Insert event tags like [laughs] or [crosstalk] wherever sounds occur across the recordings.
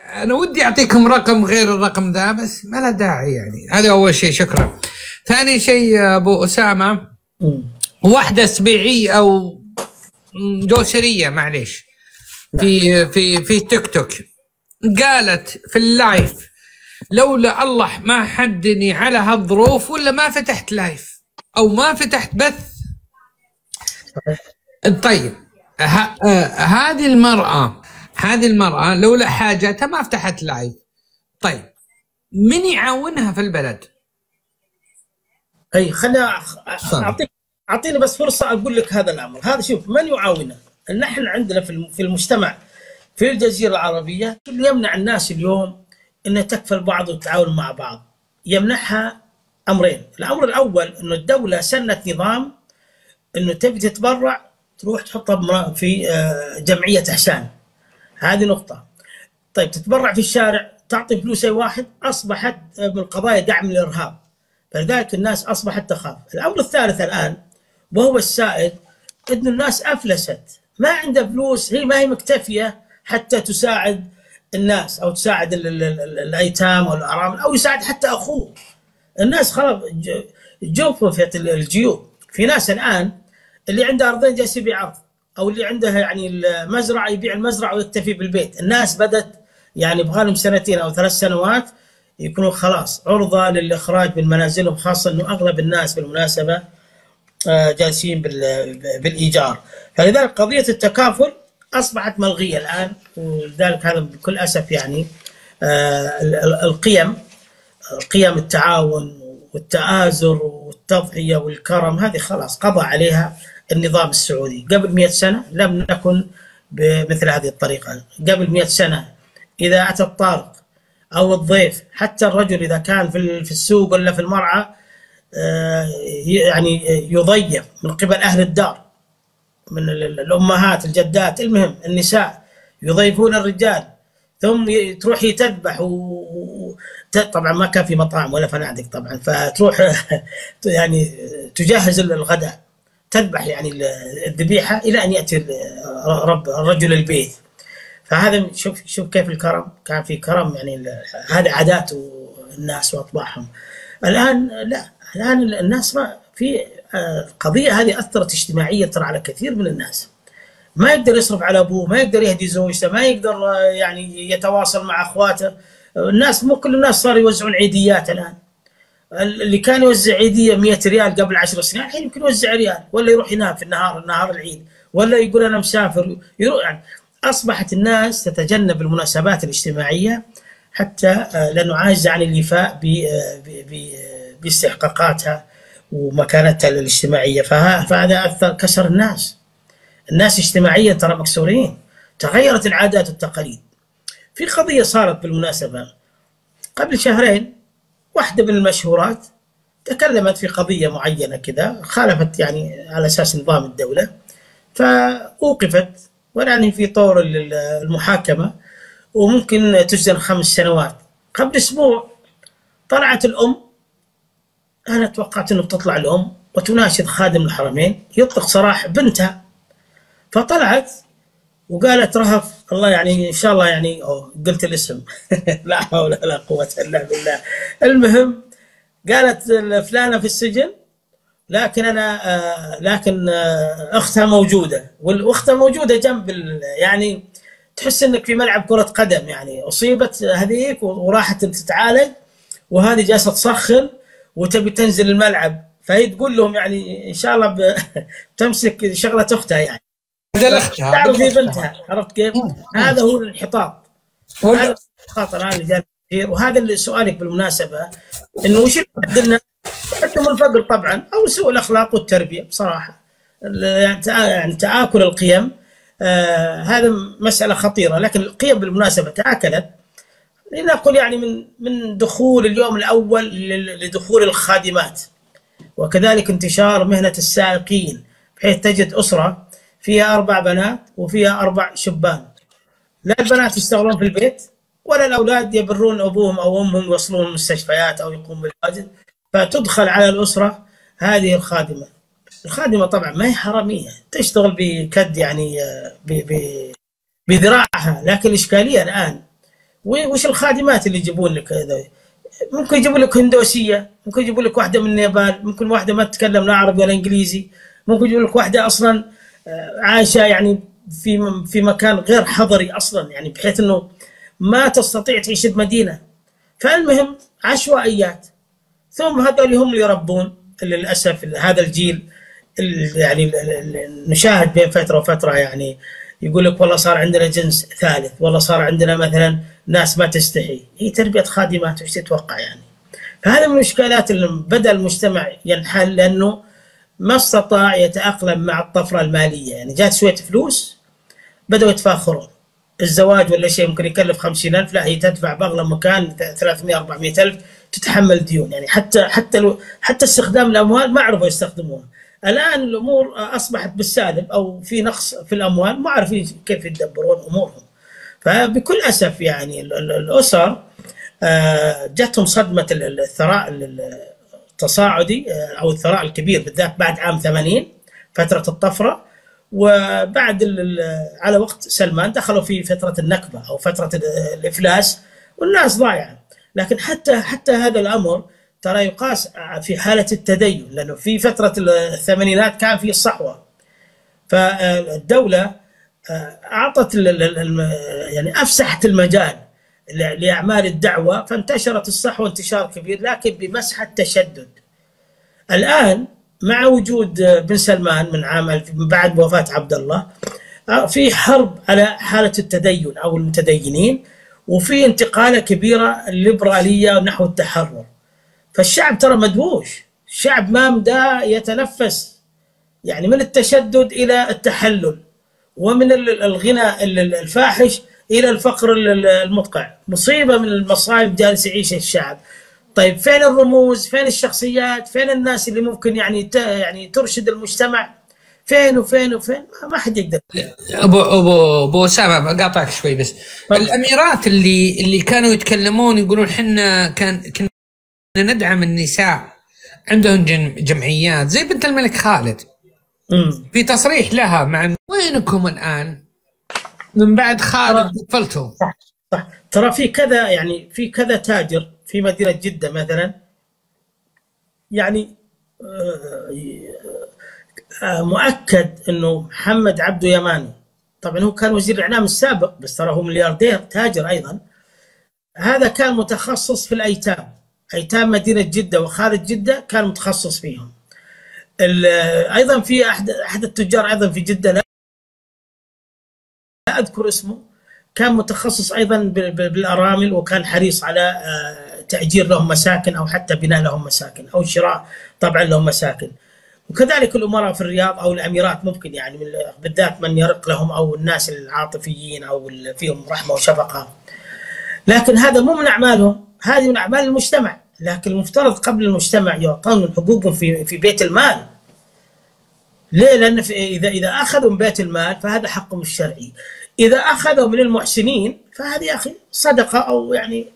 أنا ودي أعطيكم رقم غير الرقم ذا بس ما له داعي يعني. هذا أول شيء شكرا. ثاني شيء أبو أسامة. واحدة سبيعية أو دوسرية معليش. في في في تيك توك. قالت في ال live لولا الله ما حدني على هالظروف ولا ما فتحت live أو ما فتحت بث. طيب آه، هذه المرأة هذه المرأة لولا حاجتها ما فتحت لايف طيب من يعاونها في البلد؟ أي خليني أخ- اعطيك أعطيني بس فرصة أقول لك هذا الأمر. هذا شوف من يعاونه نحن عندنا في الم- في المجتمع في الجزيرة العربية اللي يمنع الناس اليوم ان تكفل بعض وتتعاون مع بعض. يمنعها أمرين. الأمر الأول إنه الدولة سنت نظام إنه تبي تتبرع تروح تحطها في آه، جمعية أحسان. هذه نقطة. طيب تتبرع في الشارع تعطي فلوس أي واحد أصبحت من قضايا دعم الارهاب فلذلك الناس أصبحت تخاف. الأمر الثالث الآن وهو السائد انه الناس أفلست. ما عندها فلوس هي ما هي مكتفية حتى تساعد الناس أو تساعد ال- ال- ال- الأيتام والارامل أو يساعد حتى أخوه. الناس خلاص جوفت ال- الجيوب. في ناس الآن اللي عنده أرضين جالس يبيع ارض أو اللي عنده يعني المزرعة يبيع المزرعة ويكتفي بالبيت. الناس بدأت يعني يبغى سنتين أو ثلاث سنوات يكونوا خلاص عرضة للإخراج من منازلهم خاصه إنه أغلب الناس بالمناسبة آه، جالسين بال- بالإيجار. فلذلك قضية التكافل أصبحت ملغية الآن ولذلك هذا بكل أسف يعني آه، ال- ال- القيم قيم التعاون والتآزر والتضحية والكرم هذه خلاص قضى عليها. النظام السعودي. قبل مئة سنة لم نكن بمثل هذه الطريقة. قبل مئة سنة إذا أتى الطارق أو الضيف حتى الرجل إذا كان في ال- في السوق ولا في المرعى آه، يعني يضيف من قبل أهل الدار من ال- ال- الأمهات الجدات المهم النساء يضيفون الرجال. ثم تروح تذبح و... طبعا ما كان في مطاعم ولا فنادق طبعا فتروح [laughs] يعني تجهز الغداء. تذبح يعني ال- الذبيحة إلى أن يأتي رب رجل البيت. فهذا شوف شوف كيف الكرم. كان في كرم يعني هذه عادات الناس وأطباعهم. الآن لا. الآن الناس ما في آه، القضية هذه أثرت اجتماعيا ترى على كثير من الناس. ما يقدر يصرف على أبوه ما يقدر يهدي زوجته ما يقدر آه، يعني يتواصل مع أخواته. الناس مو كل الناس صاروا يوزعون عيديات الآن. اللي كان يوزع عيدية 100 ريال قبل 10 سنين الحين يمكن يوزع ريال ولا يروح ينام في النهار نهار العيد ولا يقول أنا مسافر يروح يعني. أصبحت الناس تتجنب المناسبات الاجتماعية حتى آه، لأنه عاجزه عن الإيفاء ب- آه، آه، باستحقاقاتها ومكانتها الاجتماعية. فه- فهذا أثر كسر الناس. الناس اجتماعيا ترى مكسورين. تغيرت العادات والتقاليد. في قضية صارت بالمناسبة. قبل شهرين واحدة من المشهورات تكلمت في قضية معينة كذا خالفت يعني على أساس نظام الدولة فأوقفت والان هي في طور ال- المحاكمة وممكن تسجن خمس سنوات. قبل أسبوع طلعت الأم أنا توقعت إنه بتطلع الأم وتناشد خادم الحرمين يطلق سراح بنتها. فطلعت وقالت رهف الله يعني إن شاء الله يعني قلت الاسم. [laughs] لا حول ولا قوة إلا بالله. المهم قالت فلانه في السجن لكن أنا آه، لكن آه، أختها موجودة. والاختها موجوده جنب يعني تحس إنك في ملعب كرة قدم يعني. أصيبت هذيك وراحت تتعالج وهذه جالسة تسخن وتبي تنزل الملعب. فهي تقول لهم يعني إن شاء الله بتمسك [laughs] شغلة أختها يعني. هذا الاختها تعرف في بنتها عرفت كيف؟ هذا هو الانحطاط. هذا الانحطاط الآن اللي يصير وهذا اللي سؤالك بالمناسبة إنه وش اللي يعدلنا؟ عدم الفقر طبعا أو سوء الأخلاق والتربية بصراحة. يعني يعني تآكل القيم آه هذا مسألة خطيرة. لكن القيم بالمناسبة تآكلت. لنقل يعني من من دخول اليوم الأول لدخول الخادمات. وكذلك انتشار مهنة السائقين بحيث تجد أسرة فيها أربع بنات وفيها أربع شبان. لا البنات يشتغلون في البيت ولا الأولاد يبرون أبوهم أو أمهم يوصلون المستشفيات أو يقومون بالواجب فتدخل على الأسرة هذه الخادمة. الخادمة طبعا ما هي حرامية. تشتغل بكد يعني بذراعها. لكن الإشكالية الآن وش الخادمات اللي يجيبون لك ممكن يجيبوا لك هندوسية ممكن يجيبوا لك واحدة من النيبال ممكن واحدة ما تتكلم لا عربي ولا إنجليزي ممكن يجيبوا لك واحدة أصلا آه، عايشة يعني في في مكان غير حضري أصلا يعني بحيث إنه ما تستطيع تعيش بمدينة. فالمهم عشوائيات. ثم هذول هم اللي يربون للأسف هذا الجيل يعني نشاهد بين فترة وفترة يعني يقول لك والله صار عندنا جنس ثالث والله صار عندنا مثلا ناس ما تستحي. هي تربية خادمات وش تتوقع يعني؟ فهذه من الاشكالات اللي بدأ المجتمع ينحل لأنه ما استطاع يتأقلم مع الطفرة المالية. يعني جات شوية فلوس بداوا يتفاخرون الزواج ولا شيء ممكن يكلف 50000 لا هي تدفع بأغلى مكان 300 400000 تتحمل ديون. يعني حتى حتى حتى استخدام الأموال ما عرفوا يستخدموها. الآن الأمور أصبحت بالسالب أو في نقص في الأموال ما عارفين كيف يدبرون أمورهم. فبكل أسف يعني الأسر آه، جاتهم صدمة الثراء التصاعدي آه، أو الثراء الكبير بالذات بعد عام 80 فترة الطفرة. وبعد على وقت سلمان دخلوا في فترة النكبة أو فترة الإفلاس والناس ضايعة. لكن حتى حتى هذا الأمر ترى يقاس في حالة التدين لأنه في فترة الثمانينات كان في الصحوة فالدولة آه، أعطت يعني أفسحت المجال. لأعمال الدعوة فانتشرت الصحوة انتشار كبير لكن بمسحة تشدد الآن مع وجود بن سلمان من عام بعد وفاة عبد الله آه، في حرب على حالة التدين أو المتدينين وفي انتقالة كبيرة الليبرالية نحو التحرر. فالشعب ترى مدووش الشعب ما مدى يتنفس. يعني من التشدد إلى التحلل ومن الغنى الفاحش إلى الفقر المدقع. مصيبة من المصايب جالس يعيش الشعب. طيب فين الرموز؟ فين الشخصيات؟ فين الناس اللي ممكن يعني يعني ترشد المجتمع؟ فين وفين وفين؟ ما حد يقدر. ابو ابو أبو أسامة بقاطعك شوي بس. طيب. الأميرات اللي اللي كانوا يتكلمون يقولون إحنا كان كنا ندعم النساء. عندهم جمعيات. زي بنت الملك خالد. في تصريح لها مع وينكم الآن؟ من بعد خالد قفلتوا صح صح. ترى في كذا يعني في كذا تاجر في مدينة جدة مثلا يعني آه، آه، مؤكد إنه محمد عبده يماني. طبعا هو كان وزير الإعلام السابق بس ترى هو ملياردير تاجر أيضا. هذا كان متخصص في الأيتام. أيتام مدينة جدة وخارج جدة كان متخصص فيهم. أيضا في أحد أحد التجار أيضا في جدة أذكر اسمه كان متخصص أيضا بالأرامل وكان حريص على آه، تأجير لهم مساكن أو حتى بناء لهم مساكن أو شراء طبعا لهم مساكن. وكذلك الأمراء في الرياض أو الأميرات ممكن يعني بالذات من يرق لهم أو الناس العاطفيين أو فيهم رحمة وشفقة. لكن هذا مو من أعمالهم هذه من أعمال المجتمع. لكن المفترض قبل المجتمع يعطون حقوقهم في في بيت المال. ليه؟ لأن إذا إذا أخذوا من بيت المال فهذا حقهم الشرعي. إذا اخذوا من المحسنين فهذه يا أخي صدقة أو يعني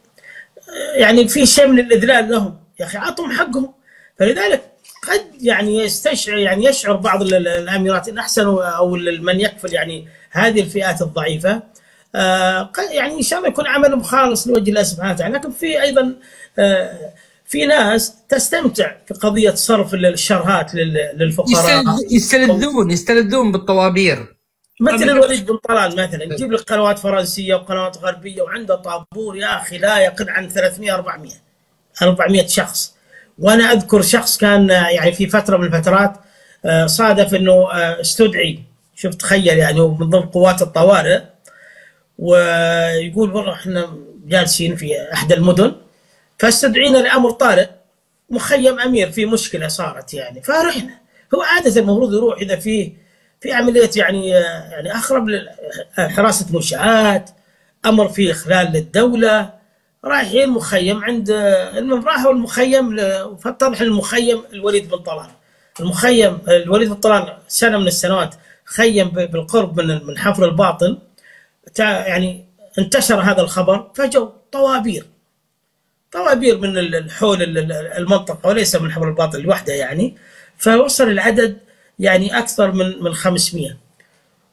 يعني في شيء من الإذلال لهم. يا أخي أعطهم حقهم. فلذلك قد يعني يستشعر يعني يشعر بعض الأميرات إن احسن أو من يكفل يعني هذه الفئات الضعيفة. آه، يعني إن شاء الله يكون عملهم خالص لوجه الله سبحانه وتعالى. لكن في أيضا آه، في ناس تستمتع في قضيه صرف الشرهات للفقراء. يستلذون يستلذون بالطوابير. مثل الوليد بن طلال مثلا يجيب لك قنوات فرنسية وقنوات غربية وعنده طابور يا أخي لا يقل عن 300 400 400 شخص. وأنا أذكر شخص كان يعني في فترة من الفترات آه، صادف إنه استدعي. شوف تخيل يعني من ضمن قوات الطوارئ. ويقول والله إحنا جالسين في إحدى المدن فاستدعينا لأمر طارئ. مخيم أمير في مشكلة صارت يعني فرحنا. هو عادة المفروض يروح إذا في في عملية يعني يعني اقرب حراسة منشات أمر في إخلال للدولة رايحين مخيم عند المهم راحوا المخيم فاتضح المخيم الوليد بن طلال. المخيم الوليد بن طلال سنة من السنوات خيم بالقرب من من حفر الباطن. يعني انتشر هذا الخبر فجوا طوابير طوابير من حول المنطقة وليس من حول الباطن لوحده يعني. فوصل العدد يعني أكثر من من 500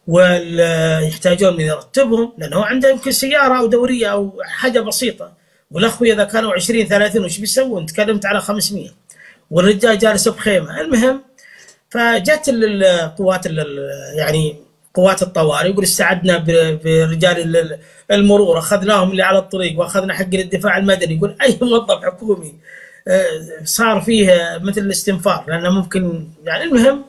ويحتاجون من يرتبهم لأنه عنده يمكن سيارة أو دورية أو حاجة بسيطة. والاخوه إذا كانوا 20 30 وش بيسوون؟ تكلمت على 500 والرجال جالس بخيمة. المهم فجت القوات يعني قوات الطوارئ يقول استعدنا برجال المرور أخذناهم اللي على الطريق وأخذنا حق الدفاع المدني. يقول أي موظف حكومي آه، صار فيه مثل الاستنفار لأنه ممكن يعني المهم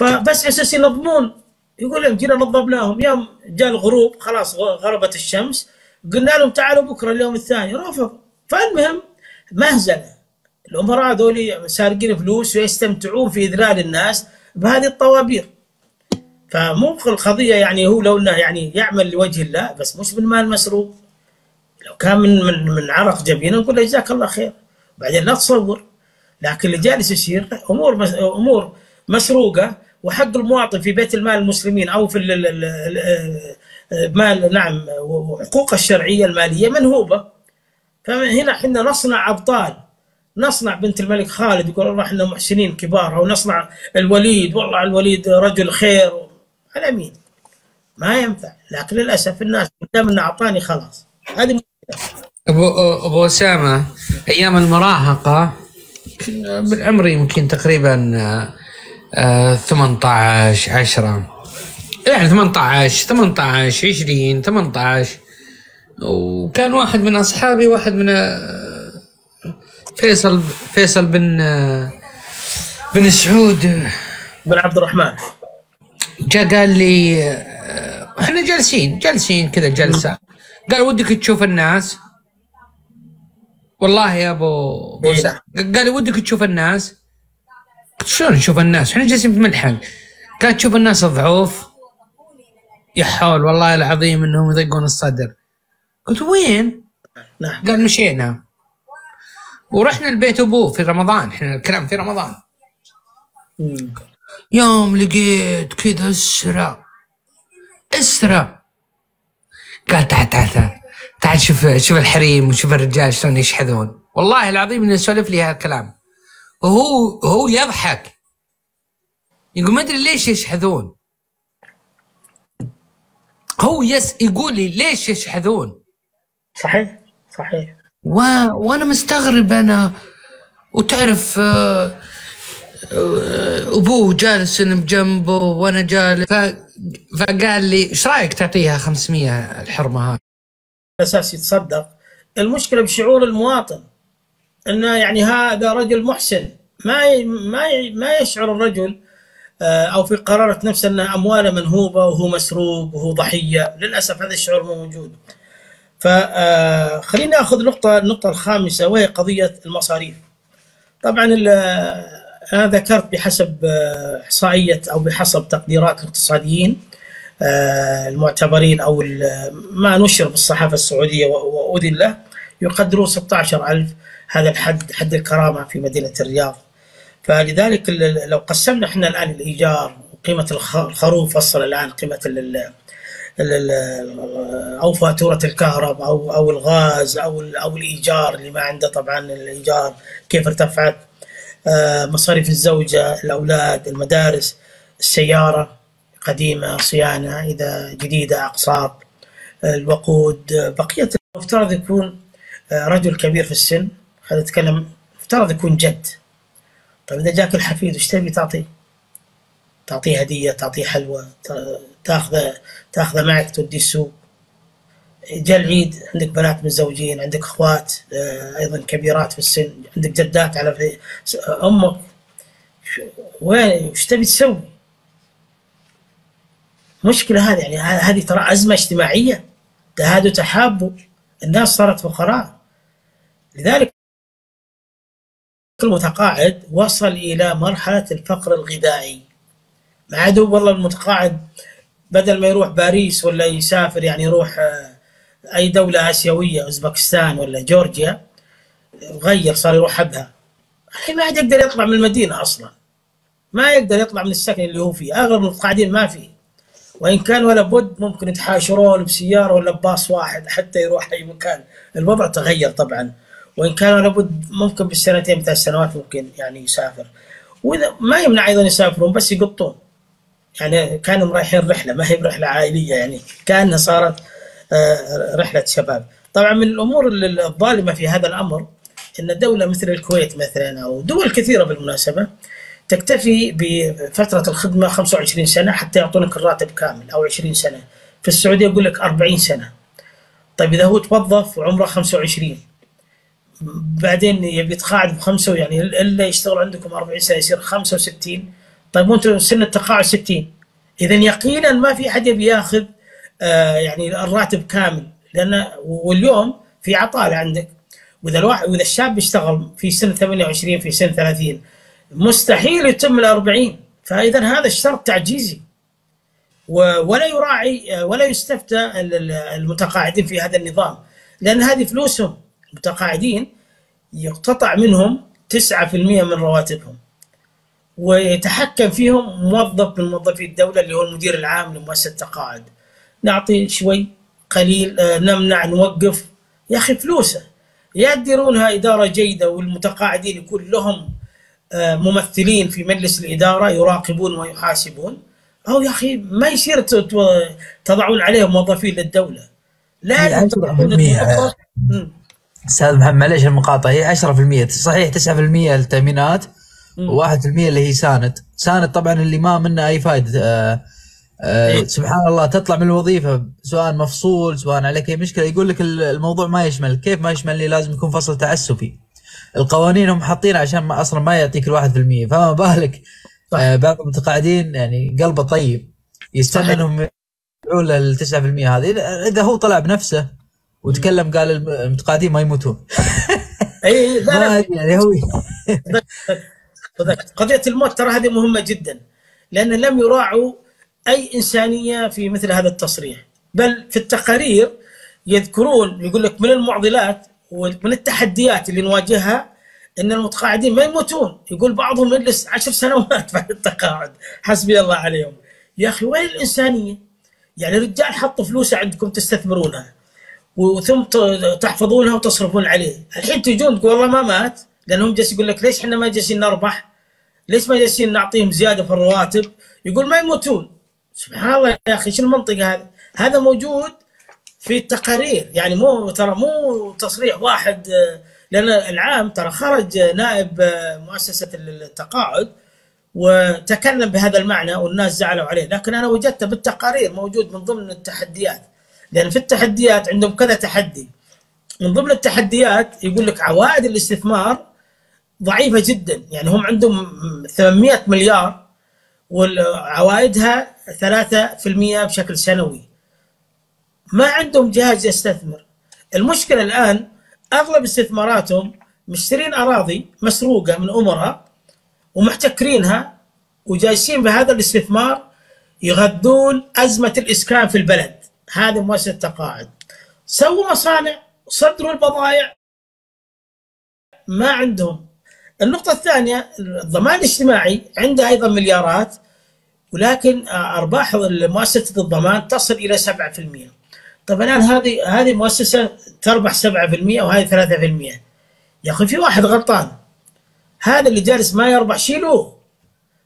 فبس أساس ينظمون. يقول لهم جينا نظمناهم. يوم جاء الغروب خلاص غربت الشمس. قلنا لهم تعالوا بكرة اليوم الثاني. رفضوا فالمهم مهزله الأمراء هذول سارقين فلوس ويستمتعون في إذلال الناس بهذه الطوابير. فمو القضية يعني هو لو إنه يعني يعمل لوجه الله بس مش بالمال مسروق لو كان من من من عرق جبينه نقول له جزاك الله خير. بعدين لا تصور. لكن اللي جالس يصير أمور أمور مسروقة. وحق المواطن في بيت المال المسلمين أو في مال نعم وحقوقه الشرعية المالية منهوبة. فهنا إحنا نصنع أبطال. نصنع بنت الملك خالد يقول والله إحنا محسنين كبار أو نصنع الوليد والله الوليد رجل خير. على مين؟ ما ينفع. لكن للأسف الناس دام إنه أعطاني خلاص. هذه مشكله أبو أبو أسامة أيام المراهقة بالعمر يمكن تقريبا آه 18 10 يعني 18 18 20 18 وكان واحد من أصحابي واحد من آه، فيصل فيصل بن آه، بن سعود. بن عبد الرحمن. جاء قال لي آه، إحنا جالسين جالسين كذا جلسة. قال ودك تشوف الناس؟ والله يا أبو إيه؟ قال ودك تشوف الناس؟ شلون نشوف الناس؟ إحنا جالسين في ملحق. قال تشوف الناس الضعوف يا حول والله العظيم إنهم يضيقون الصدر. قلت وين؟ نعم. قال مشينا ورحنا البيت أبوه في رمضان. إحنا الكلام في رمضان. مم. يوم لقيت كذا اسرى اسرى قال تعال تعال تعال. تعال شوف شوف الحريم وشوف الرجال شلون يشحذون. والله العظيم إنه سولف لي هذا وهو هو يضحك. يقول ما أدري ليش يشحذون. هو يس يقول لي ليش يشحذون. صحيح صحيح. و... وأنا مستغرب أنا. وتعرف آه، آه، أبوه جالس بجنبه وأنا جالس. ف... فقال لي إيش رأيك تعطيها 500 الحرمة هذه؟ أساس يتصدق. المشكلة بشعور المواطن. إنه يعني هذا رجل محسن. ما ما ما يشعر الرجل آه، أو في قرارة نفسه إن أمواله منهوبة وهو مسروق وهو ضحية. للأسف هذا الشعور مو موجود. فخلينا آه، اخذ نقطة النقطة الخامسة وهي قضية المصاريف. طبعا أنا ذكرت بحسب آه، إحصائية أو بحسب تقديرات الاقتصاديين المعتبرين أو ما نشر بالصحافه السعودية وأذن له يقدرون 16000 هذا الحد حد الكرامة في مدينة الرياض. فلذلك لو قسمنا إحنا الآن الإيجار قيمه الخروف وصل الآن قيمة أو فاتورة الكهرباء أو أو الغاز أو أو الإيجار اللي ما عنده طبعا الإيجار كيف ارتفعت؟ آه، مصاريف الزوجة الأولاد المدارس السيارة قديمة صيانة إذا جديدة أقساط الوقود بقية المفترض يكون آه، رجل كبير في السن. خلينا نتكلم مفترض يكون جد طيب إذا جاك الحفيد وش تبي تعطيه؟ تعطيه هدية تعطيه حلوى تاخذه تاخذه معك توديه السوق جاء العيد عندك بنات متزوجين عندك أخوات آه، أيضا كبيرات في السن عندك جدات على في أمك وين وش تبي تسوي؟ مشكلة هذه يعني هذه ترى أزمة اجتماعية تهادوا تحابوا الناس صارت فقراء لذلك المتقاعد وصل إلى مرحلة الفقر الغذائي. ما عاد والله المتقاعد بدل ما يروح باريس ولا يسافر يعني يروح آه، أي دولة آسيوية أوزبكستان ولا جورجيا غير صار يروح حبها الحين ما عاد يقدر يطلع من المدينة أصلا. ما يقدر يطلع من السكن اللي هو فيه. أغلب المتقاعدين ما فيه. وإن كان ولا بد ممكن يتحاشرون بسيارة ولا بباص واحد حتى يروح أي مكان. الوضع تغير طبعا. وإن كان لابد ممكن بالسنتين ثلاث سنوات ممكن يعني يسافر. وإذا ما يمنع أيضا يسافرون بس يقطون. يعني كانوا رايحين رحلة ما هي برحلة عائلية يعني كأنها صارت آه، رحلة شباب. طبعا من الأمور الظالمة في هذا الأمر إن دولة مثل الكويت مثلا أو دول كثيرة بالمناسبة تكتفي بفترة الخدمة 25 سنة حتى يعطونك الراتب كامل أو 20 سنة. في السعودية يقول لك 40 سنة. طيب إذا هو توظف وعمره 25 بعدين يبي يتقاعد بخمسة يعني إلا يشتغل عندكم 40 سنه يصير 65 طيب وأنتم سن التقاعد 60 اذا يقينا ما في أحد يبي ياخذ آه يعني الراتب كامل. لأن واليوم في عطالة عندك. وإذا الواحد وإذا الشاب يشتغل في سن 28 في سن 30 مستحيل يتم ال 40 فاذا هذا الشرط تعجيزي. ولا يراعي ولا يستفتى المتقاعدين في هذا النظام. لأن هذه فلوسهم. المتقاعدين يقتطع منهم 9% من رواتبهم ويتحكم فيهم موظف من موظفي الدولة اللي هو المدير العام لمؤسسة التقاعد. نعطي شوي قليل آه، نمنع نوقف. يا أخي فلوسه. يا تديرونها إدارة جيدة والمتقاعدين يكون لهم آه، ممثلين في مجلس الإدارة يراقبون ويحاسبون. أو يا أخي ما يصير تضعون عليهم موظفين للدولة. لا أستاذ محمد معليش المقاطعة هي 10% صحيح 9% التأمينات و1% اللي هي ساند ساند طبعا اللي ما منه أي فائده آه آه إيه. سبحان الله تطلع من الوظيفة سواء مفصول سواء عليك أي مشكلة يقول لك الموضوع ما يشمل. كيف ما يشمل لي؟ لازم يكون فصل تعسفي. القوانين هم حاطين عشان ما أصلا ما يعطيك الواحد في المية. فما بالك؟ آه بعض المتقاعدين يعني قلبه طيب. يستنى إنهم يدعون لل 9% هذه. إذا هو طلع بنفسه وتكلم قال المتقاعدين ما يموتون. [laughs] اي لا يعني هو [laughs] قضية الموت ترى هذه مهمة جدا لأن لم يراعوا أي إنسانية في مثل هذا التصريح. بل في التقارير يذكرون يقول لك من المعضلات ومن التحديات اللي نواجهها إن المتقاعدين ما يموتون. يقول بعضهم يجلس عشر سنوات بعد التقاعد. حسبي الله عليهم. يا أخي وين الإنسانية؟ يعني رجال حطوا فلوسه عندكم تستثمرونها. وثم تحفظونها وتصرفون عليه الحين تجون تقول والله ما مات لأنهم جالس يقول لك ليش إحنا ما جالسين نربح؟ ليش ما جالسين نعطيهم زيادة في الرواتب؟ يقول ما يموتون سبحان الله يا أخي شو المنطقة هذه؟ هذا موجود في التقارير يعني مو ترى مو تصريح واحد لأن العام ترى خرج نائب مؤسسة التقاعد وتكلم بهذا المعنى والناس زعلوا عليه لكن أنا وجدته بالتقارير موجود من ضمن التحديات لأن في التحديات عندهم كذا تحدي. من ضمن التحديات يقول لك عوائد الاستثمار ضعيفة جدا. يعني هم عندهم 800 مليار وعوائدها 3% بشكل سنوي. ما عندهم جهاز يستثمر. المشكلة الآن أغلب استثماراتهم مشترين أراضي مسروقة من امراء ومحتكرينها وجالسين بهذا الاستثمار يغذون أزمة الإسكان في البلد. هذه مؤسسة تقاعد سووا مصانع صدروا البضائع. ما عندهم. النقطة الثانية الضمان الاجتماعي عنده أيضا مليارات ولكن أرباح مؤسسة الضمان تصل إلى 7% طيب الآن هذه هذه مؤسسة تربح 7% وهذه 3% يا أخي في واحد غلطان. هذا اللي جالس ما يربح شيلوه.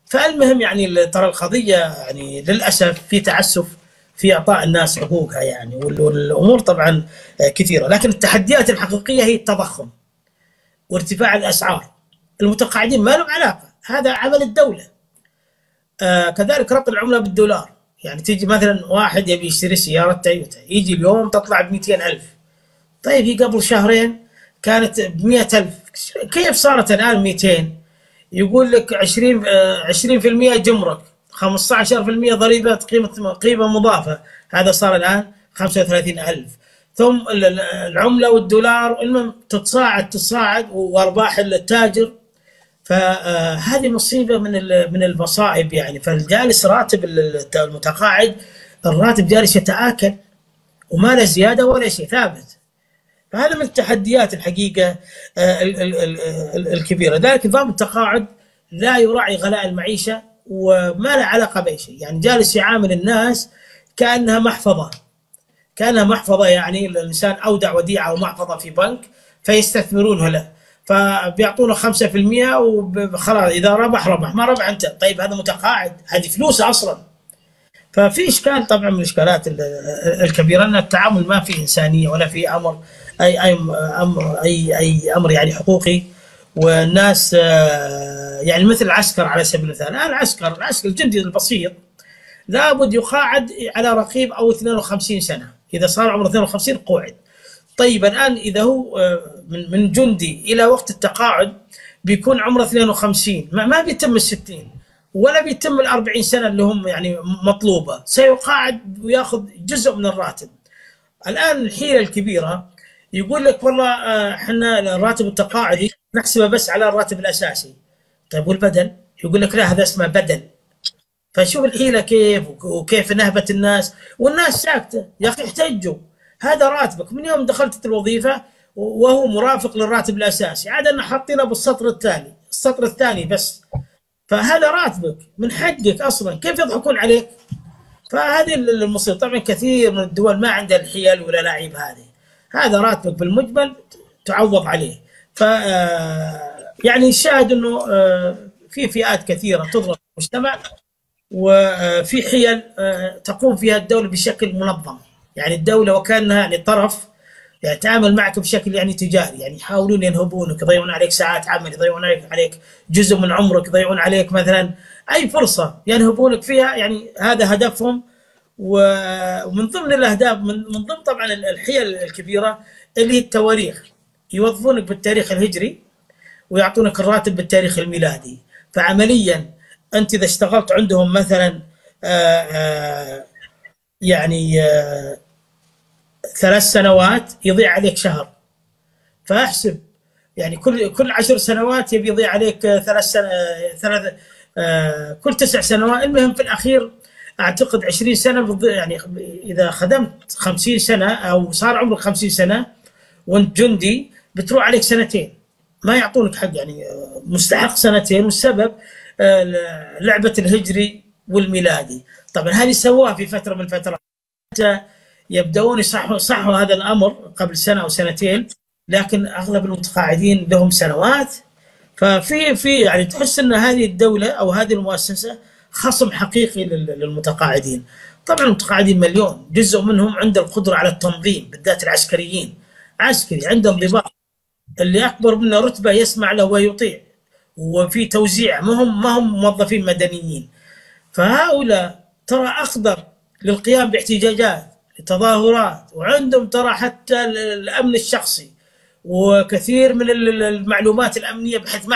فالمهم يعني ترى القضية يعني للأسف في تعسف. في إعطاء الناس حقوقها يعني والأمور طبعا كثيرة. لكن التحديات الحقيقية هي التضخم وارتفاع الأسعار. المتقاعدين ما لهم علاقة. هذا عمل الدولة. آه كذلك ربط العملة بالدولار. يعني تيجي مثلا واحد يبي يشتري سيارة تويوتا يجي اليوم تطلع ب ألف. طيب هي قبل شهرين كانت ب ألف. كيف صارت الآن 200 يقول لك 20 20% جمرك. 15% ضريبة قيمة قيمة مضافة. هذا صار الآن 35000 ثم العملة والدولار المهم تتصاعد تتصاعد وأرباح التاجر. فهذه مصيبة من من المصائب يعني. فالجالس راتب المتقاعد الراتب جالس يتآكل وما له زيادة ولا شيء ثابت. فهذا من التحديات الحقيقة آه، الكبيرة. ذلك نظام التقاعد لا يراعي غلاء المعيشة وما له علاقة بأي شيء. يعني جالس يعامل الناس كأنها محفظة. كأنها محفظة يعني الإنسان أودع وديعة أو محفظه في بنك فيستثمرونها له. فبيعطونه 5% وخلاص إذا ربح ربح ما ربح أنت. طيب هذا متقاعد هذه فلوس أصلا. ففي إشكال طبعا من الإشكالات الكبيرة أن التعامل ما فيه إنسانية ولا في أمر أي أي أمر اي أي أمر يعني حقوقي. والناس آه، يعني مثل العسكر على سبيل المثال. الان العسكر العسكر الجندي البسيط لابد يقاعد على رقيب أو 52 سنة. إذا صار عمره 52 قوعد طيب الآن إذا هو آه، من جندي إلى وقت التقاعد بيكون عمره 52 ما, ما بيتم ال 60 ولا بيتم ال 40 سنة اللي هم يعني مطلوبة. سيقاعد وياخذ جزء من الراتب. الآن الحيلة الكبيرة يقول لك والله آه، إحنا الراتب التقاعدي نحسبه بس على الراتب الأساسي. طيب والبدل؟ يقول لك لا هذا اسمه بدل. فشوف الحيلة كيف وكيف نهبه الناس. والناس ساكتة. يا أخي احتجوا. هذا راتبك. من يوم دخلت الوظيفة وهو مرافق للراتب الأساسي. عاد إن حاطينه بالسطر الثاني السطر الثاني بس. فهذا راتبك. من حقك أصلا. كيف يضحكون عليك؟ فهذه المصيبة. طبعا كثير من الدول ما عندها الحيل ولا لاعب هذه. هذا راتبك بالمجمل تعوض عليه. ف آه، يعني الشاهد إنه آه، في فئات كثيرة تضرب المجتمع وفي حيل آه، تقوم فيها الدولة بشكل منظم. يعني الدولة وكأنها يعني طرف يعني معك بشكل يعني تجاري. يعني يحاولون ينهبونك يضيعون عليك ساعات عمل يضيعون عليك جزء من عمرك يضيعون عليك مثلا أي فرصة ينهبونك فيها. يعني هذا هدفهم ومن ضمن الأهداف من من ضمن طبعا الحيل الكبيرة اللي هي التواريخ. يوظفونك بالتاريخ الهجري ويعطونك الراتب بالتاريخ الميلادي. فعمليا أنت إذا اشتغلت عندهم مثلا آآ آآ يعني آآ ثلاث سنوات يضيع عليك شهر. فاحسب. يعني كل كل عشر سنوات يبي يضيع عليك ثلاث سنة ثلاث كل تسع سنوات. المهم في الأخير أعتقد 20 سنة يعني إذا خدمت 50 سنة أو صار عمرك 50 سنة وأنت جندي بتروح عليك سنتين. ما يعطونك حق يعني مستحق سنتين والسبب لعبة الهجري والميلادي. طبعا هذه سووها في فترة من الفترات. يبدأون يصحوا صحوا هذا الأمر قبل سنة أو سنتين لكن أغلب المتقاعدين لهم سنوات. ففي في يعني تحس إن هذه الدولة أو هذه المؤسسة خصم حقيقي للمتقاعدين. طبعا المتقاعدين مليون. جزء منهم عنده القدرة على التنظيم بالذات العسكريين. عسكري عنده انضباط اللي أكبر منه رتبة يسمع له ويطيع. وفي توزيع. ما هم ما هم موظفين مدنيين. فهؤلاء ترى أخضر للقيام باحتجاجات تظاهرات وعندهم ترى حتى الأمن الشخصي. وكثير من المعلومات الأمنية بحيث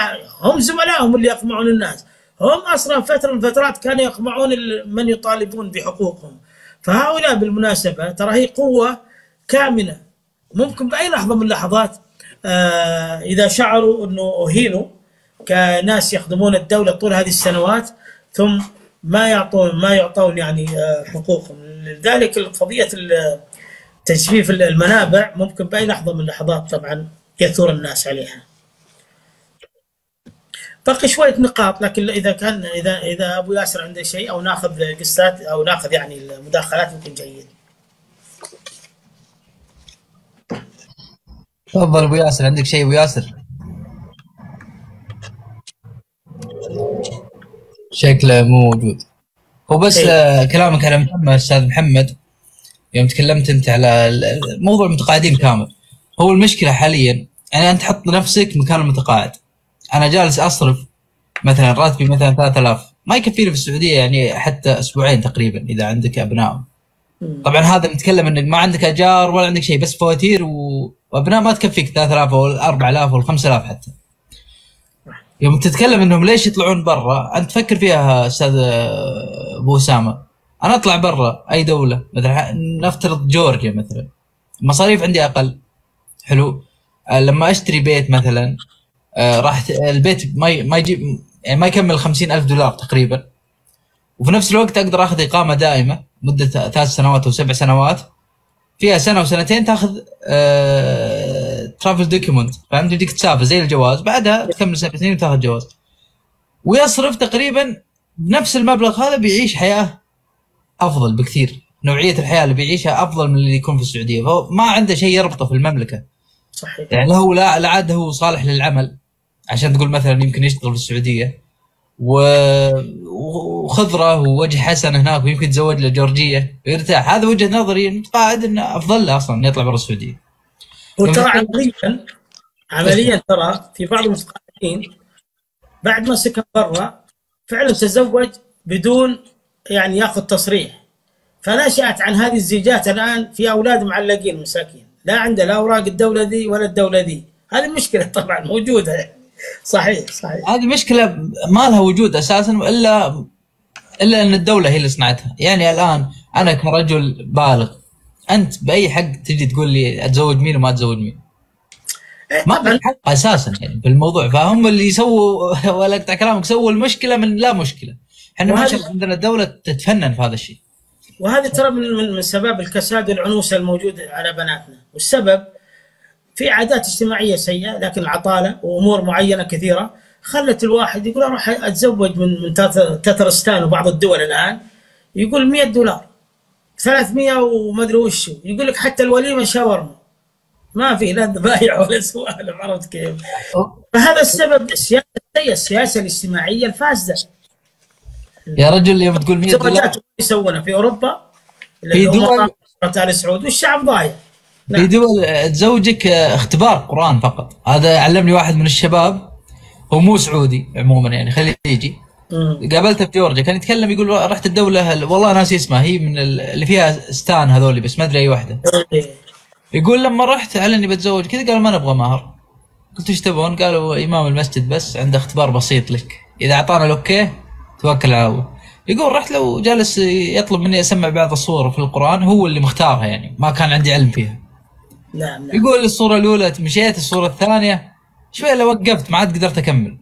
هم زملائهم اللي يقمعون الناس. هم أصلا فترة من الفترات كانوا يقمعون من يطالبون بحقوقهم. فهؤلاء بالمناسبة ترى هي قوة كامنه ممكن بأي لحظة من اللحظات آه إذا شعروا إنه أهينوا كناس يخدمون الدولة طول هذه السنوات ثم ما يعطون ما يعطون يعني آه حقوقهم. لذلك قضية تجفيف المنابع ممكن بأي لحظة من اللحظات طبعا يثور الناس عليها. باقي شوية نقاط لكن إذا كان إذا إذا أبو ياسر عنده شيء أو ناخذ قصات أو ناخذ يعني المداخلات ممكن جيد. تفضل أبو ياسر عندك شيء أبو ياسر؟ شكله مو موجود. هو بس إيه؟ كلامك على محمد أستاذ محمد يوم تكلمت أنت على موضوع المتقاعدين كامل هو المشكلة حاليا يعني أنت حط نفسك مكان المتقاعد أنا جالس أصرف مثلا راتبي مثلا 3000 ما يكفيني في السعودية يعني حتى أسبوعين تقريبا إذا عندك أبناء. طبعا هذا نتكلم إنك ما عندك أجار ولا عندك شيء بس فواتير و... وأبناء ما تكفيك 3000 أو 4000 أو 5000 حتى. يوم تتكلم إنهم ليش يطلعون برا؟ أنت تفكر فيها أستاذ أبو أسامة. أنا أطلع برا أي دولة مثلا نفترض جورجيا مثلا. المصاريف عندي أقل. حلو. آه، لما أشتري بيت مثلا راح البيت ما ما يجيب يعني ما يكمل خمسين ألف دولار تقريبا. وفي نفس الوقت أقدر أخذ إقامة دائمة مدة ثلاث سنوات أو سبع سنوات. فيها سنة وسنتين تأخذ آه ترافل دوكيمنت فهمت؟ يديك تسافر زي الجواز. بعدها تكمل سبع سنين وتأخذ جواز. ويصرف تقريبا بنفس المبلغ هذا بيعيش حياة أفضل بكثير. نوعية الحياة اللي بيعيشها أفضل من اللي يكون في السعودية. فهو ما عنده شيء يربطه في المملكة. صحيح. يعني هو لا لا عاد هو صالح للعمل. عشان تقول مثلا يمكن يشتغل في السعودية. وخضرة ووجه حسن هناك ويمكن يتزوج له جورجيه ويرتاح هذا وجهة نظري متقاعد إنه أفضل له أصلا يطلع برا السعودية. وترى عمليا عمليا ترى في بعض المتقاعدين بعد ما سكن برا فعلا تزوج بدون يعني ياخذ تصريح. فنشأت عن هذه الزيجات الآن في أولاد معلقين مساكين. لا عنده لا اوراق الدولة ذي ولا الدولة ذي هذه مشكلة طبعا موجودة. صحيح صحيح. هذه مشكلة ما لها وجود أساسا الا إلا أن الدولة هي اللي صنعتها. يعني الآن أنا كرجل بالغ أنت بأي حق تجي تقول لي أتزوج مين وما أتزوج مين؟ إيه، ما في حق أساسا يعني بالموضوع. فهم اللي يسووا [laughs] ولا أقطع كلامك سووا المشكلة من لا مشكلة. إحنا ما شاء الله عندنا الدولة تتفنن في هذا الشيء. وهذه ترى من من من سبب الكساد والعنوسه الموجوده على بناتنا. والسبب في عادات اجتماعية سيئة لكن العطالة وأمور معينة كثيرة خلت الواحد يقول أروح أتزوج من من تترستان وبعض الدول الآن. يقول 100 دولار 300 وما أدري وش. يقول لك حتى الوليمة شاورما. ما في لا ذبايع ولا سوالف عرفت كيف؟ فهذا السبب السياسة السياسة الاجتماعية الفاسدة. يا رجل يوم تقول 100 دولار؟ يسوونها في أوروبا. في دول- ال سعود والشعب ضايع. في نعم. دول تزوجك اختبار قرآن فقط هذا علمني واحد من الشباب هو مو سعودي عموما يعني خليجي. قابلته في جورجيا كان يتكلم يقول رحت الدولة والله ناسي اسمها هي من ال- اللي فيها ستان هذول بس ما أدري أي واحدة. يقول لما رحت على إني بتزوج كذا قال ما نبغى مهر قلت إيش تبغون؟ قالوا إمام المسجد بس عنده اختبار بسيط لك إذا أعطانا الأوكي توكل على الله يقول رحت لو جالس يطلب مني أسمع بعض الصور في القرآن هو اللي مختارها يعني ما كان عندي علم فيها نعم نعم. يقول الصورة الأولى مشيت الصورة الثانية شوي لو وقفت ما عاد قدرت أكمل.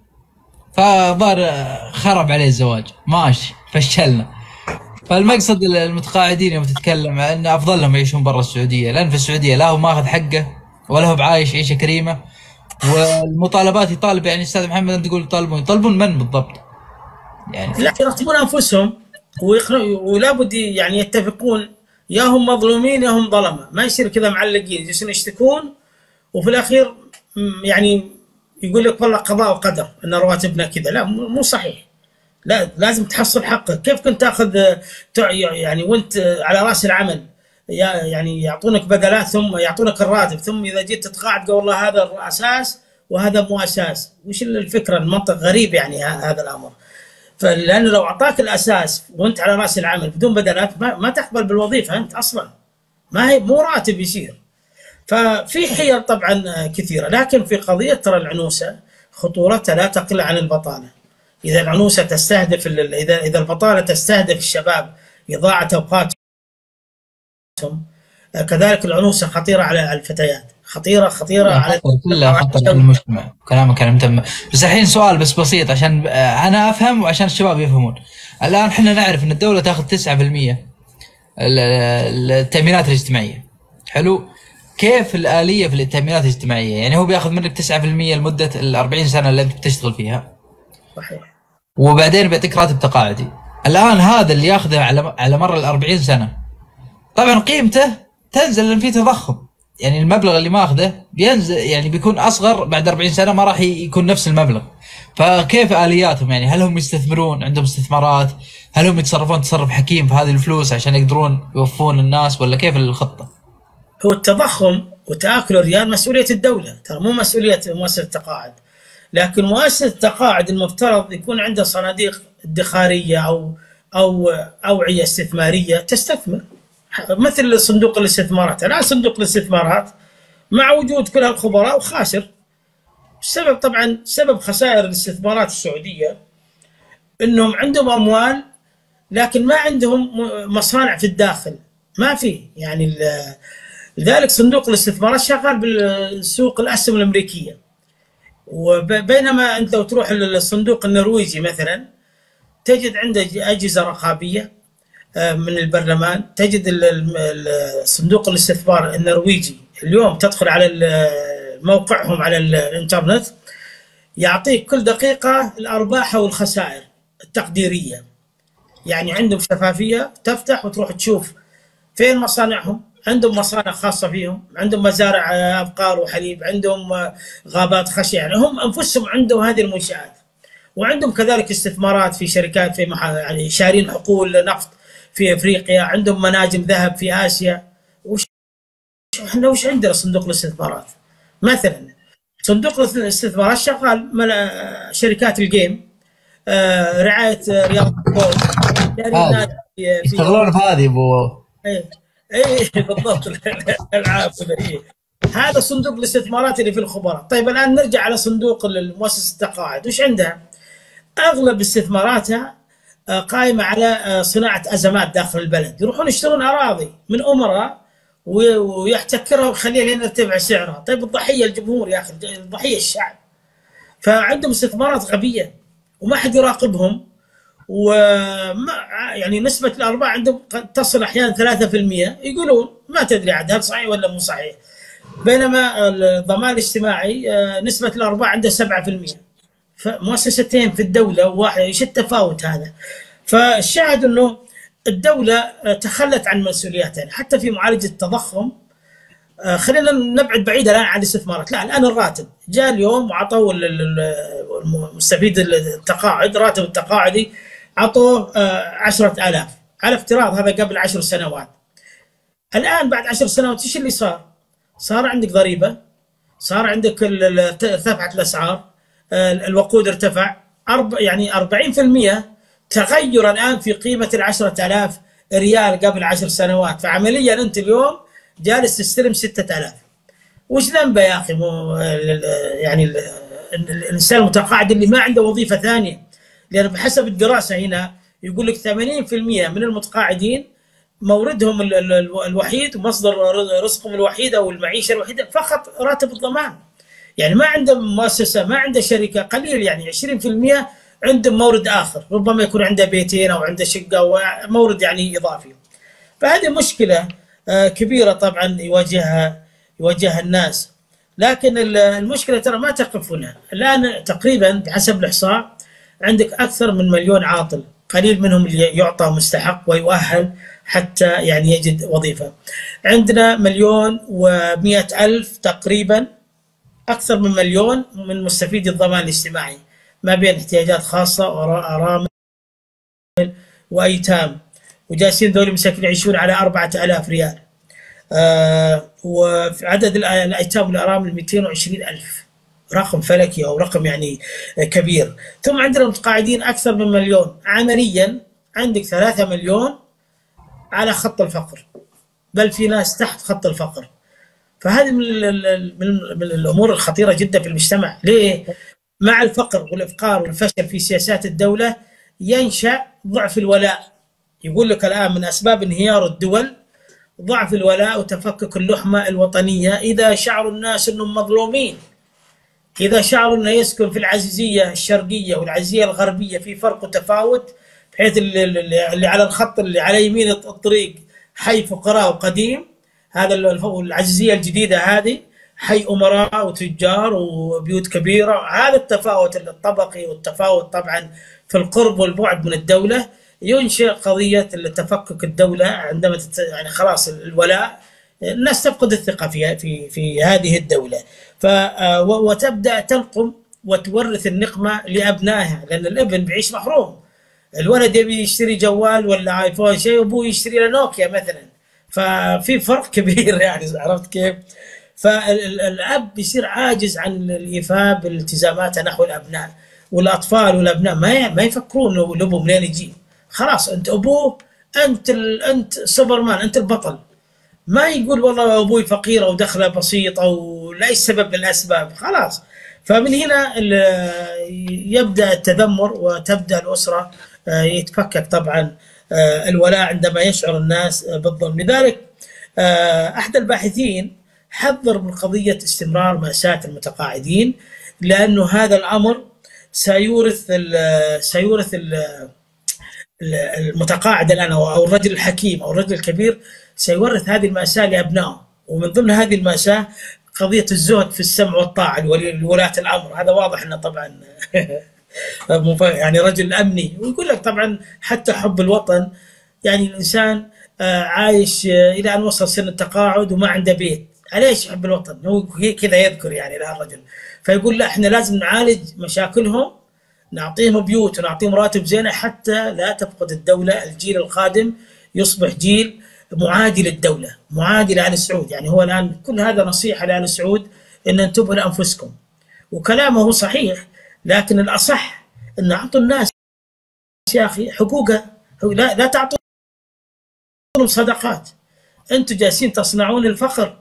فظهر خرب عليه الزواج. ماشي فشلنا. فالمقصد المتقاعدين يوم تتكلم ان أفضل لهم يعيشون برا السعودية. لأن في السعودية لا هو ماخذ حقه ولا هو بعايش عيشة كريمة. والمطالبات يطالب يعني أستاذ محمد أنت تقول يطالبون. يطالبون من بالضبط؟ يعني لا يرتبون أنفسهم ويقنعوا ولا بد يعني يتفقون يا هم مظلومين يا هم ظلمة. ما يصير كذا معلقين. يجلسون يشتكون وفي الأخير يعني يقول لك والله قضاء وقدر أن رواتبنا كذا. لا مو صحيح. لا لازم تحصل حقك كيف كنت تأخذ يعني وأنت على رأس العمل؟ يعني يعطونك بدلات ثم يعطونك الراتب ثم إذا جيت تتقاعد قال والله هذا أساس وهذا مو أساس. وش الفكرة؟ المنطق غريب يعني هذا الأمر. فلأنه لو أعطاك الأساس وأنت على رأس العمل بدون بدلات ما, ما تقبل بالوظيفة أنت أصلا. ما هي مو راتب يصير. ففي حيل طبعا كثيرة لكن في قضية ترى العنوسة خطورتها لا تقل عن البطالة. إذا العنوسة تستهدف اذا إذا البطالة تستهدف الشباب إضاعة أوقاتهم كذلك العنوسة خطيرة على الفتيات. خطيرة خطيرة على كلها خطر على المجتمع كلامك كلام تم بس الحين سؤال بس بسيط عشان آه، أنا أفهم وعشان الشباب يفهمون. الآن إحنا نعرف إن الدولة تأخذ 9% ال- ال- التأمينات الاجتماعية. حلو؟ كيف الآلية في التأمينات الاجتماعية؟ يعني هو بيأخذ منك 9% لمدة ال 40 سنة اللي أنت بتشتغل فيها. صحيح. وبعدين بيعطيك راتب تقاعدي. الآن هذا اللي يأخذه على على مر ال 40 سنة. طبعا قيمته تنزل لأن في تضخم. يعني المبلغ اللي ماخذه بينزل يعني بيكون أصغر بعد 40 سنة ما راح يكون نفس المبلغ. فكيف آلياتهم يعني؟ هل هم يستثمرون؟ عندهم استثمارات؟ هل هم يتصرفون تصرف حكيم في هذه الفلوس عشان يقدرون يوفون الناس ولا كيف الخطة؟ هو التضخم وتآكل الريال مسؤولية الدولة. ترى مو مسؤولية مؤسسة التقاعد. لكن مؤسسة التقاعد المفترض يكون عندها صناديق ادخارية أو أو أوعية استثمارية تستثمر. مثل صندوق الاستثمارات. الآن صندوق الاستثمارات مع وجود كل هالخبراء وخاسر. السبب طبعا سبب خسائر الاستثمارات السعودية إنهم عندهم أموال لكن ما عندهم مصانع في الداخل. ما في. يعني لذلك صندوق الاستثمارات شغال بالسوق الأسهم الأمريكية. وبينما أنت لو تروح للصندوق النرويجي مثلا تجد عنده أجهزة رقابية من البرلمان تجد صندوق الاستثمار النرويجي اليوم تدخل على موقعهم على ال- الانترنت يعطيك كل دقيقة الأرباح والخسائر التقديرية. يعني عندهم شفافية تفتح وتروح تشوف فين مصانعهم عندهم مصانع خاصة فيهم عندهم مزارع أبقار وحليب عندهم غابات خشية. يعني هم أنفسهم عندهم هذه المنشآت. وعندهم كذلك استثمارات في شركات في. يعني شارين حقول نفط في أفريقيا عندهم مناجم ذهب في آسيا. وش إحنا وش عندنا صندوق الاستثمارات؟ مثلا صندوق الاستثمارات شغال. شركات الجيم آه رعاية رياض يشتغلون في هذه أبو. اي اي بالضبط. [laughs] الالعاب هذا صندوق الاستثمارات اللي في الخبراء. طيب الآن نرجع على صندوق المؤسسة التقاعد. وش عندها؟ أغلب استثماراتها قائمة على آه، صناعة أزمات داخل البلد. يروحون يشترون أراضي من امراء ويحتكرها ويخليها لين يرتفع سعرها. طيب الضحية الجمهور يا أخي الضحية الشعب. فعندهم استثمارات غبية وما حد يراقبهم وما يعني نسبة الأرباح عندهم قد تصل أحيانا 3% يقولون ما تدري عاد هل صحيح ولا مو صحيح. بينما الضمان الاجتماعي آه، نسبة الأرباح عنده 7% فمؤسستين في الدولة وواحد إيش التفاوت هذا؟ فالشاهد إنه الدولة آه، تخلت عن مسؤولياتها حتى في معالجة التضخم آه، خلينا نبعد بعيد الآن عن الاستثمارات لا الآن الراتب. جاء اليوم وعطوا المستفيد التقاعد راتب التقاعدي عطوه 10000 على افتراض هذا قبل عشر سنوات. الآن بعد عشر سنوات إيش اللي صار؟ صار عندك ضريبة صار عندك ارتفعت الأسعار. الوقود ارتفع. يعني 40% تغير الآن في قيمة ال 10000 ريال قبل عشر سنوات. فعمليا أنت اليوم جالس تستلم 6000 وش ذنبه يا مو يعني الإنسان المتقاعد اللي ما عنده وظيفة ثانية. لأن بحسب الدراسة هنا يقول لك 80% من المتقاعدين موردهم الوحيد ومصدر رزقهم الوحيد أو المعيشة الوحيدة فقط راتب الضمان. يعني ما عنده مؤسسة ما عنده شركة قليل يعني 20% عندهم مورد آخر ربما يكون عنده بيتين أو عنده شقة أو مورد يعني إضافي. فهذه مشكلة آه، كبيرة طبعا يواجهها يواجهها الناس. لكن المشكلة ترى ما تقف هنا. الآن تقريبا بحسب الإحصاء عندك أكثر من مليون عاطل قليل منهم اللي يعطى مستحق ويؤهل حتى يعني يجد وظيفة. عندنا مليون ومئة ألف تقريبا أكثر من مليون من مستفيدي الضمان الاجتماعي ما بين احتياجات خاصة وأرامل وأيتام وجالسين ذول مساكين يعيشون على أربعة ألاف ريال. آه وعدد الأيتام والأرامل 220 ألف. رقم فلكي أو رقم يعني كبير. ثم عندنا متقاعدين أكثر من مليون. عمليا عندك ثلاثة مليون على خط الفقر. بل في ناس تحت خط الفقر. فهذه من, من الأمور الخطيرة جدا في المجتمع. ليه؟ مع الفقر والإفقار والفشل في سياسات الدولة ينشأ ضعف الولاء. يقول لك الآن من أسباب انهيار الدول ضعف الولاء وتفكك اللحمة الوطنية. إذا شعر الناس إنهم مظلومين إذا شعروا إنه يسكن في العزيزية الشرقية والعزيزية الغربية في فرق وتفاوت بحيث اللي على الخط اللي على يمين الطريق حي فقراء وقديم هذا العزيزيه الجديدة هذه حي أمراء وتجار وبيوت كبيرة. هذا التفاوت الطبقي والتفاوت طبعا في القرب والبعد من الدولة ينشئ قضية تفكك الدولة عندما يعني خلاص الولاء الناس تفقد الثقة في في في هذه الدولة. ف وتبدأ تنقم وتورث النقمة لأبنائها لأن الابن بيعيش محروم. الولد يبي يشتري جوال ولا ايفون شيء وأبوه يشتري له نوكيا مثلا. ففي فرق [laughs] كبير يعني عرفت كيف؟ فالأب يصير عاجز عن الإيفاء بالتزاماته نحو الأبناء والأطفال والأبناء ما ما يفكرون الابو منين يجي. خلاص أنت أبوه أنت أنت سوبرمان أنت البطل. ما يقول والله أبوي فقير أو دخلة بسيط أو لأي سبب من الأسباب خلاص. فمن هنا يبدأ التذمر وتبدأ الأسرة آه، يتفكك طبعا. الولاء عندما يشعر الناس آه، بالظلم. لذلك أحد الباحثين حذر من قضية استمرار مأساة المتقاعدين لأنه هذا الأمر سيورث ال سيورث ال المتقاعد الآن أو الرجل الحكيم أو الرجل الكبير سيورث هذه المأساة لأبنائه. ومن ضمن هذه المأساة قضية الزهد في السمع والطاعة لولاة الأمر. هذا واضح إنه طبعا [laughs] يعني رجل أمني. ويقول لك طبعا حتى حب الوطن يعني الإنسان آه، عايش آه، إلى أن وصل سن التقاعد وما عنده بيت. ليش يحب الوطن؟ هو كذا يذكر يعني له الرجل. فيقول لا إحنا لازم نعالج مشاكلهم نعطيهم بيوت ونعطيهم راتب زينة حتى لا تفقد الدولة. الجيل القادم يصبح جيل معادي للدوله، معادي لال سعود، يعني هو الآن كل هذا نصيحة لآل سعود إن انتبهوا لانفسكم. وكلامه صحيح لكن الأصح أن أعطوا الناس يا أخي حقوقها لا لا تعطوا صدقات. أنتم جالسين تصنعون الفقر.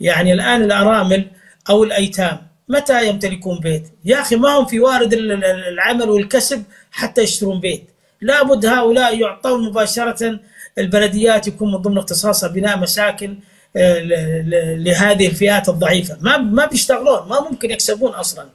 يعني الآن الأرامل أو الأيتام متى يمتلكون بيت؟ يا أخي ما هم في وارد العمل والكسب حتى يشترون بيت. لابد هؤلاء يعطون مباشرة البلديات يكون من ضمن اختصاصها بناء مساكن آه، لهذه الفئات الضعيفة. ما ما بيشتغلون ما ممكن يكسبون أصلا.